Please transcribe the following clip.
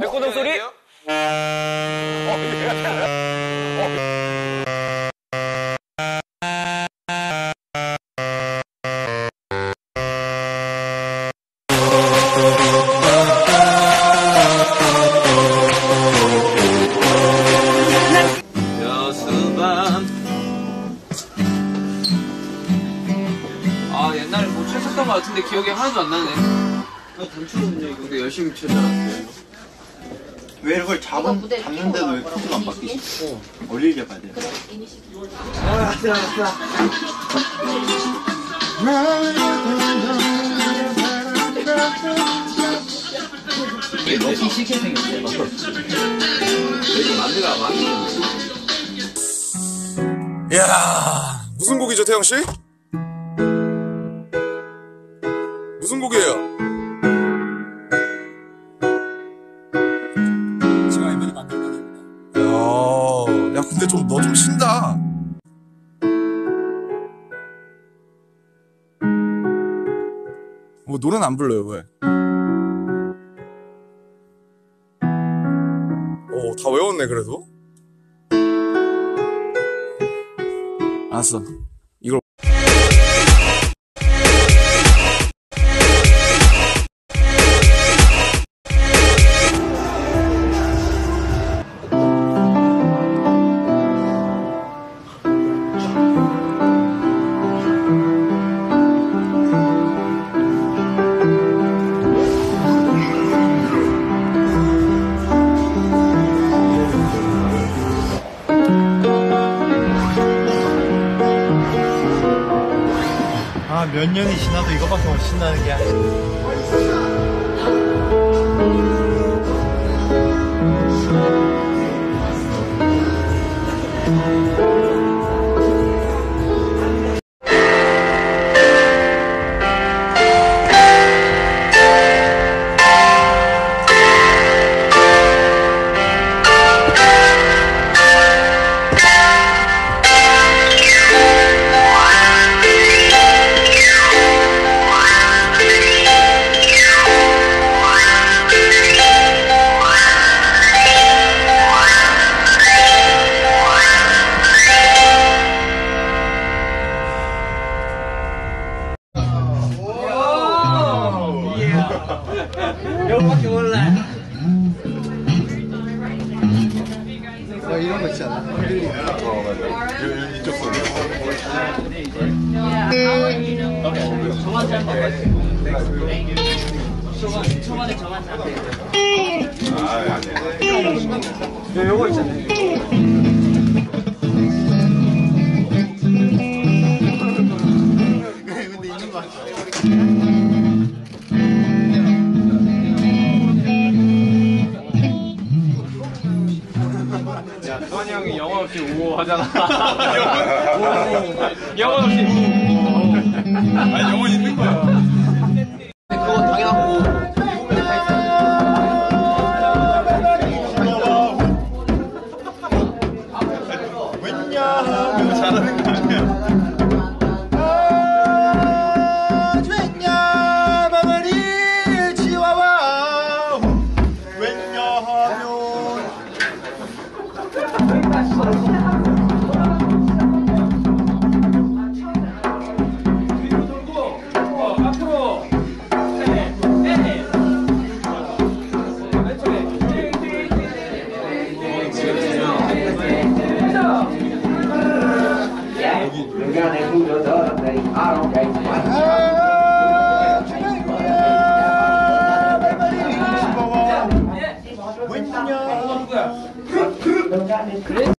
백호동 소리? 네, 여수밤 뭐 쳤었던 것 같은데 기억이 하나도 안 나네 아 단추거든요 이거 근데 열심히 쳤잖았어요 왜 이걸 잡은, 무대 잡는데도 왜 코드가 안 바뀌지? 어릴게 봐야 돼. 생겼어요 마늘가 많이 이야 무슨 곡이죠 태영 씨? 무슨 곡이에요? 제가 이번에 만든 노래입니다. 야, 야 근데 좀 너 좀 신다. 뭐 노래는 안 불러요 왜? 오, 다 외웠네 그래도. 알았어. 아, 몇 년이 지나도 이것밖에 못 신나는 게 아니야. 막 이런 거 있잖아. 어, 맞아. 요, 이쪽 손. 저만 잘 먹었어. 저만에 저만 잘 먹었어. 아, 요거 있잖아. 수환이 형이 영어 없이 우호 하잖아 영어 없이 우호 아니 영어 있는 거야. I don't care. 왜냐 그래?